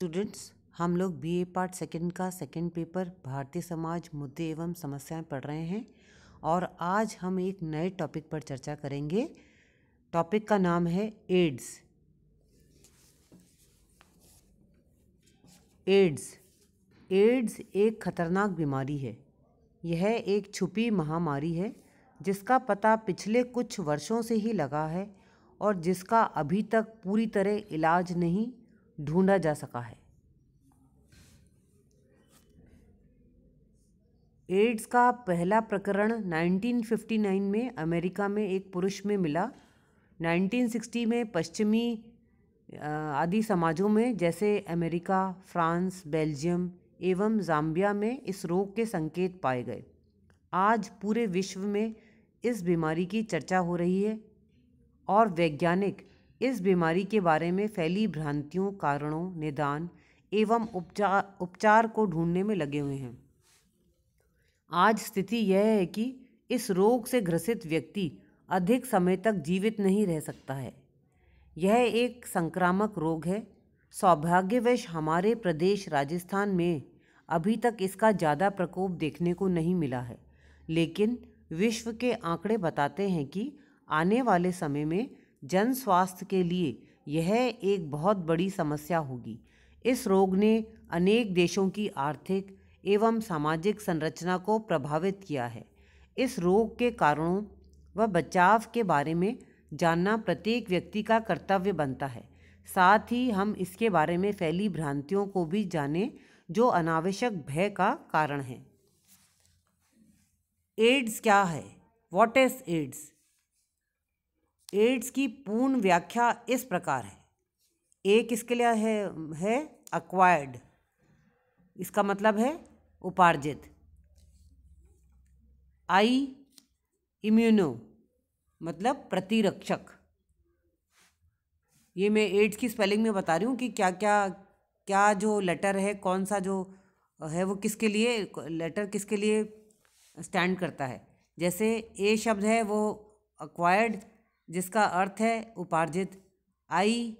Students, हम लोग BA part second का सेकंड पेपर भारतीय समाज मुद्दे एवं समस्याएँ पढ़ रहे हैं और आज हम एक नए टॉपिक पर चर्चा करेंगे। टॉपिक का नाम है एड्स एड्स एड्स एक खतरनाक बीमारी है। यह एक छुपी महामारी है, जिसका पता पिछले कुछ वर्षों से ही लगा है और जिसका अभी तक पूरी तरह इलाज नहीं ढूंढा जा सका है। एड्स का पहला प्रकरण 1959 में अमेरिका में एक पुरुष में मिला। 1960 में पश्चिमी आदि समाजों में, जैसे अमेरिका, फ्रांस, बेल्जियम एवं जाम्बिया में इस रोग के संकेत पाए गए। आज पूरे विश्व में इस बीमारी की चर्चा हो रही है और वैज्ञानिक इस बीमारी के बारे में फैली भ्रांतियों, कारणों, निदान एवं उपचार उपचार को ढूँढने में लगे हुए हैं। आज स्थिति यह है कि इस रोग से ग्रसित व्यक्ति अधिक समय तक जीवित नहीं रह सकता है। यह एक संक्रामक रोग है। सौभाग्यवश हमारे प्रदेश राजस्थान में अभी तक इसका ज़्यादा प्रकोप देखने को नहीं मिला है। लेकिन विश्व के आंकड़े बताते हैं कि आने वाले समय में जन स्वास्थ्य के लिए यह एक बहुत बड़ी समस्या होगी। इस रोग ने अनेक देशों की आर्थिक एवं सामाजिक संरचना को प्रभावित किया है। इस रोग के कारणों व बचाव के बारे में जानना प्रत्येक व्यक्ति का कर्तव्य बनता है। साथ ही हम इसके बारे में फैली भ्रांतियों को भी जानें, जो अनावश्यक भय का कारण है। एड्स क्या है? वॉट इज़ एड्स एड्स की पूर्ण व्याख्या इस प्रकार है। ए किसके लिए है है? अक्वायर्ड इसका मतलब है उपार्जित। आई इम्यूनो मतलब प्रतिरक्षक। ये मैं एड्स की स्पेलिंग में बता रही हूँ कि क्या क्या क्या जो लेटर है, कौन सा जो है, वो किसके लिए लेटर किसके लिए स्टैंड करता है? जैसे ए शब्द है, वो अक्वायर्ड जिसका अर्थ है उपार्जित। आई,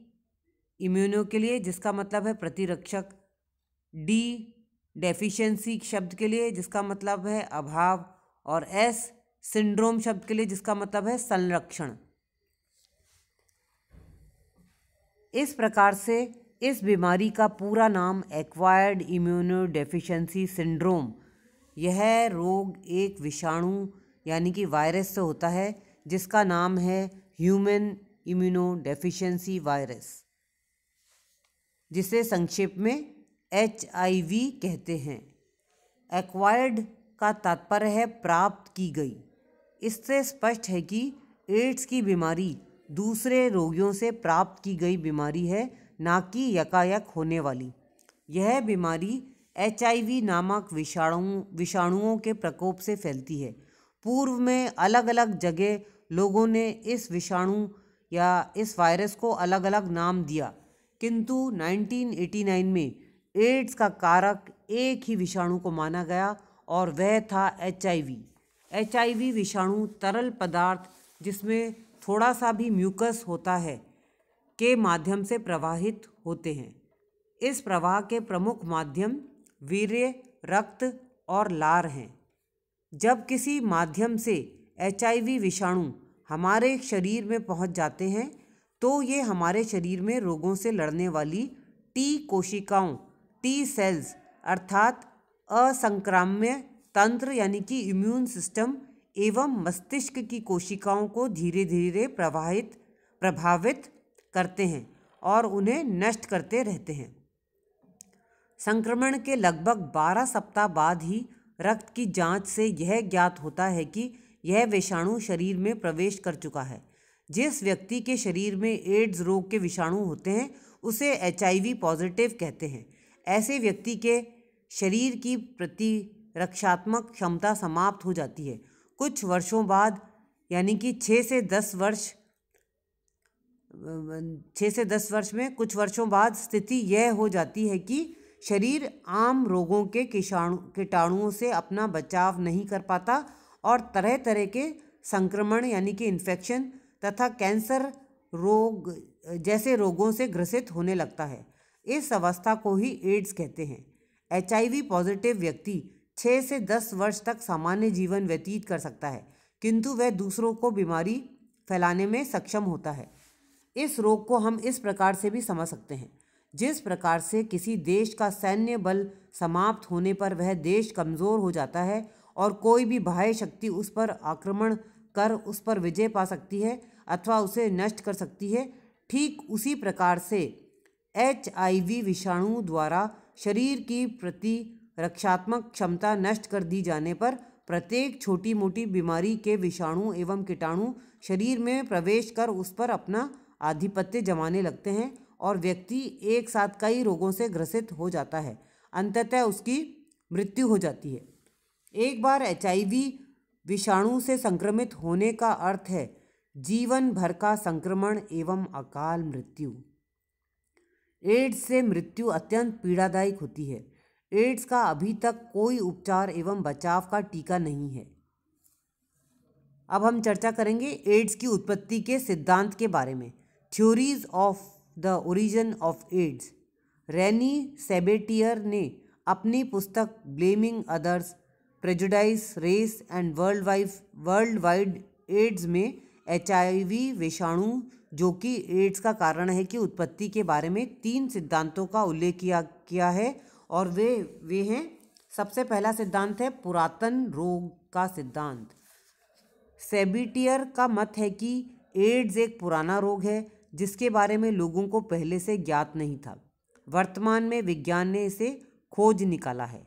इम्यूनो के लिए, जिसका मतलब है प्रतिरक्षक। डी, डेफिशिएंसी शब्द के लिए, जिसका मतलब है अभाव। और एस, सिंड्रोम शब्द के लिए, जिसका मतलब है संरक्षण। इस प्रकार से इस बीमारी का पूरा नाम एक्वायर्ड इम्यूनो डेफिशिएंसी सिंड्रोम। यह रोग एक विषाणु, यानी कि वायरस से होता है जिसका नाम है ह्यूमन इम्यूनो डेफिशिएंसी वायरस, जिसे संक्षेप में एचआईवी कहते हैं। एक्वायर्ड का तात्पर्य है प्राप्त की गई। इससे स्पष्ट है कि एड्स की बीमारी दूसरे रोगियों से प्राप्त की गई बीमारी है, ना कि यकायक होने वाली। यह बीमारी एचआईवी नामक विषाणु, विषाणुओं के प्रकोप से फैलती है। पूर्व में अलग अलग जगह लोगों ने इस विषाणु या इस वायरस को अलग अलग नाम दिया। किंतु 1989 में एड्स का कारक एक ही विषाणु को माना गया और वह था एच आई विषाणु तरल पदार्थ जिसमें थोड़ा सा भी म्यूकस होता है के माध्यम से प्रवाहित होते हैं। इस प्रवाह के प्रमुख माध्यम वीर्य, रक्त और लार हैं। जब किसी माध्यम से एचआईवी विषाणु हमारे शरीर में पहुँच जाते हैं तो ये हमारे शरीर में रोगों से लड़ने वाली टी कोशिकाओं टी सेल्स अर्थात असंक्राम्य तंत्र यानी कि इम्यून सिस्टम एवं मस्तिष्क की कोशिकाओं को धीरे धीरे प्रवाहित, प्रभावित करते हैं और उन्हें नष्ट करते रहते हैं। संक्रमण के लगभग 12 सप्ताह बाद ही रक्त की जाँच से यह ज्ञात होता है कि यह विषाणु शरीर में प्रवेश कर चुका है। जिस व्यक्ति के शरीर में एड्स रोग के विषाणु होते हैं, उसे एचआईवी पॉजिटिव कहते हैं। ऐसे व्यक्ति के शरीर की प्रतिरक्षात्मक क्षमता समाप्त हो जाती है। कुछ वर्षों बाद, यानी कि छः से दस वर्ष छः से दस वर्ष में कुछ वर्षों बाद स्थिति यह हो जाती है कि शरीर आम रोगों के कीटाणु कीटाणुओं से अपना बचाव नहीं कर पाता और तरह तरह के संक्रमण यानी कि इन्फेक्शन तथा कैंसर रोग, जैसे रोगों से ग्रसित होने लगता है। इस अवस्था को ही एड्स कहते हैं। एचआईवी पॉजिटिव व्यक्ति छः से दस वर्ष तक सामान्य जीवन व्यतीत कर सकता है, किंतु वह दूसरों को बीमारी फैलाने में सक्षम होता है। इस रोग को हम इस प्रकार से भी समझ सकते हैं। जिस प्रकार से किसी देश का सैन्य बल समाप्त होने पर वह देश कमज़ोर हो जाता है और कोई भी बाह्य शक्ति उस पर आक्रमण कर उस पर विजय पा सकती है अथवा उसे नष्ट कर सकती है, ठीक उसी प्रकार से एचआईवी विषाणु द्वारा शरीर की प्रति रक्षात्मक क्षमता नष्ट कर दी जाने पर प्रत्येक छोटी मोटी बीमारी के विषाणु एवं कीटाणु शरीर में प्रवेश कर उस पर अपना आधिपत्य जमाने लगते हैं और व्यक्ति एक साथ कई रोगों से ग्रसित हो जाता है। अंततः उसकी मृत्यु हो जाती है। एक बार एचआईवी विषाणु से संक्रमित होने का अर्थ है, जीवन भर का संक्रमण एवं अकाल मृत्यु। एड्स से मृत्यु अत्यंत पीड़ादायक होती है। एड्स का अभी तक कोई उपचार एवं बचाव का टीका नहीं है। अब हम चर्चा करेंगे एड्स की उत्पत्ति के सिद्धांत के बारे में। Theories of the origin of AIDS. Renee Sabatier ने अपनी पुस्तक blaming others, prejudice race and worldwide worldwide AIDS में एचआईवी विषाणु, जो कि एड्स का कारण है कि उत्पत्ति के बारे में तीन सिद्धांतों का उल्लेख किया किया है और वे वे हैं, सबसे पहला सिद्धांत है पुरातन रोग का सिद्धांत। सेबिटियर का मत है कि एड्स एक पुराना रोग है जिसके बारे में लोगों को पहले से ज्ञात नहीं था। वर्तमान में विज्ञान ने इसे खोज निकाला है।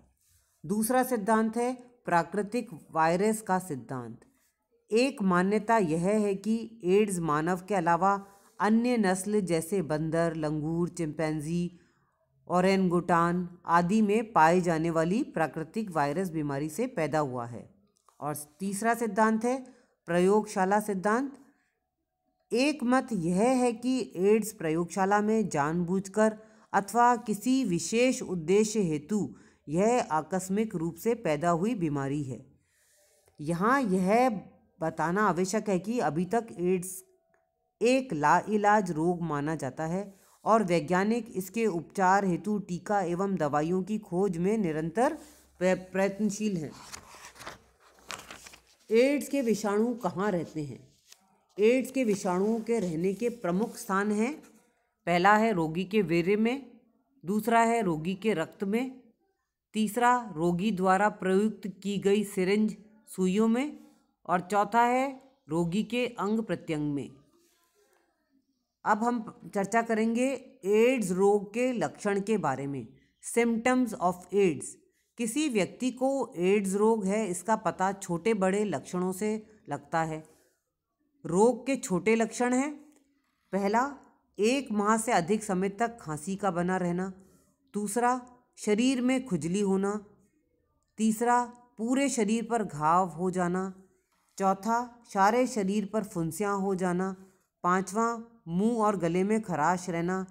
दूसरा सिद्धांत है प्राकृतिक वायरस का सिद्धांत। एक मान्यता यह है कि एड्स मानव के अलावा अन्य नस्ल जैसे बंदर, लंगूर, चिंपैंजी औरंगुटान आदि में पाए जाने वाली प्राकृतिक वायरस बीमारी से पैदा हुआ है। और तीसरा सिद्धांत है प्रयोगशाला सिद्धांत। एक मत यह है कि एड्स प्रयोगशाला में जानबूझकर अथवा किसी विशेष उद्देश्य हेतु यह आकस्मिक रूप से पैदा हुई बीमारी है। यहाँ यह बताना आवश्यक है कि अभी तक एड्स एक लाइलाज रोग माना जाता है और वैज्ञानिक इसके उपचार हेतु टीका एवं दवाइयों की खोज में निरंतर प्रयत्नशील हैं। एड्स के विषाणु कहाँ रहते हैं? एड्स के विषाणुओं के रहने के प्रमुख स्थान हैं। पहला है रोगी के वेरे में, दूसरा है रोगी के रक्त में, तीसरा रोगी द्वारा प्रयुक्त की गई सिरिंज सुइयों में और चौथा है रोगी के अंग प्रत्यंग में। अब हम चर्चा करेंगे एड्स रोग के लक्षण के बारे में सिम्टम्स ऑफ़ एड्स किसी व्यक्ति को एड्स रोग है, इसका पता छोटे बड़े लक्षणों से लगता है। रोग के छोटे लक्षण हैं। पहला, एक माह से अधिक समय तक खांसी का बना रहना। दूसरा, शरीर में खुजली होना। तीसरा, पूरे शरीर पर घाव हो जाना। चौथा, सारे शरीर पर फुंसियाँ हो जाना। पांचवा, मुँह और गले में खराश रहना।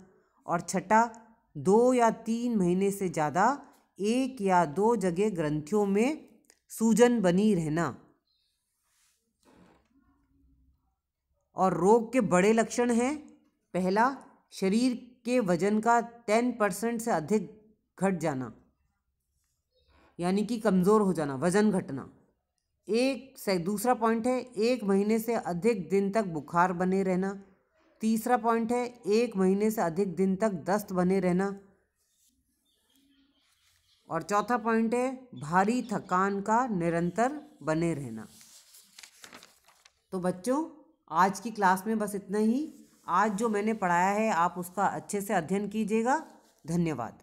और छठा, दो या तीन महीने से ज़्यादा एक या दो जगह ग्रंथियों में सूजन बनी रहना। और रोग के बड़े लक्षण हैं। पहला, शरीर के वज़न का टेन परसेंट से अधिक घट जाना, यानी कि कमज़ोर हो जाना, वज़न घटना। एक से, दूसरा पॉइंट है, एक महीने से अधिक दिन तक बुखार बने रहना। तीसरा पॉइंट है, एक महीने से अधिक दिन तक दस्त बने रहना। और चौथा पॉइंट है, भारी थकान का निरंतर बने रहना। तो बच्चों आज की क्लास में बस इतना ही। आज जो मैंने पढ़ाया है, आप उसका अच्छे से अध्ययन कीजिएगा। धन्यवाद।